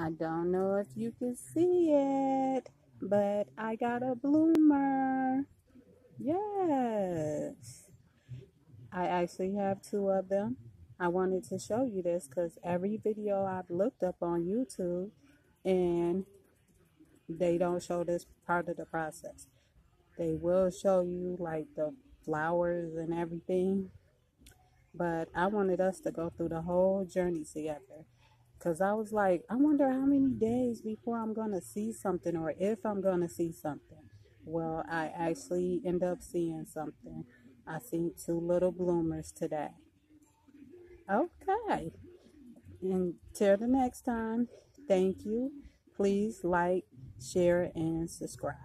I don't know if you can see it, but I got a bloomer. Yes. I actually have two of them. I wanted to show you this because every video I've looked up on YouTube and they don't show this part of the process. They will show you like the flowers and everything, but I wanted us to go through the whole journey together. Because I was like, I wonder how many days before I'm going to see something or if I'm going to see something. Well, I actually end up seeing something. I seen two little bloomers today. Okay. Until the next time, thank you. Please like, share, and subscribe.